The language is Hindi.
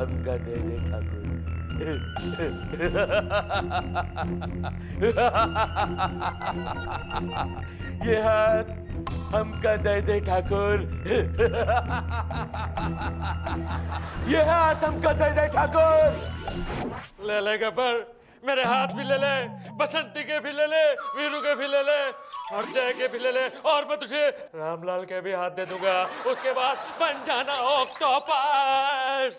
हमका दे दे ठाकुर ये हाथ हमका दे दे ठाकुर ये हाथ हमका दे दे ठाकुर ले ले गब्बर मेरे हाथ भी ले ले बसंती के भी ले ले वीरू के भी ले ले और जय के भी ले ले और मैं तुझे रामलाल के भी हाथ दे दूँगा। उसके बाद बन जाना ऑक्टोपस